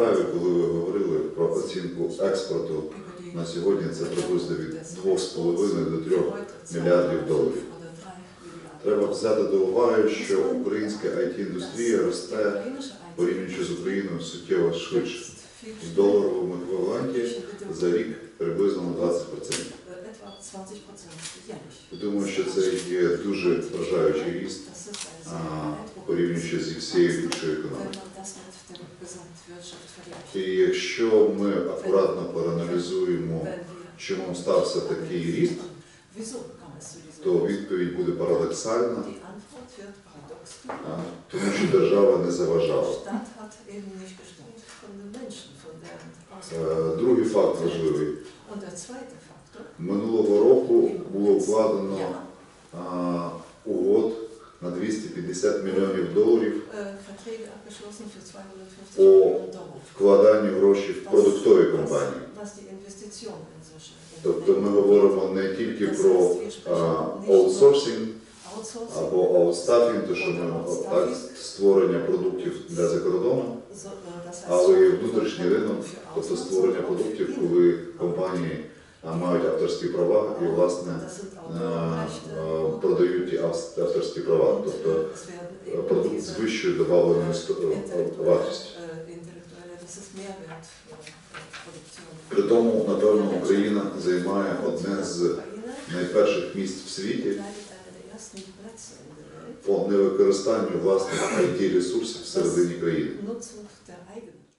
праві, коли ви говорили про оцінку експорту на сьогодні це приблизно від 2,5 до 3 мільярдів доларів. Треба взяти до уваги, що українська IT-індустрія росте порівнюючи з Україною суттєво швидше. В доларовому еквіваленті за рік приблизно на 20%. Я думаю, що це є дуже вражаючий ріст І якщо ми акуратно проаналізуємо, чому стався такий ріст, то відповідь буде парадоксальна, тому що держава не заважала. Е, Другий факт важливий. Минулого року було вкладено угод на 250 мільйонів доларів О вкладанню грошей в продуктові компанії. Тобто ми говоримо не тільки про аутсорсинг або аутстафінг, то що ми так, створення продуктів для закордону, але і внутрішній ринок, тобто створення продуктів, коли компанії мають авторські права і власне ав- авторські права, тобто е, продукт з вищою добавленою сто- е, вартістю. При тому, напевно, Україна займає одне з найперших місць в світі по невикористанню власних it ресурсів всередині країни. Eigenen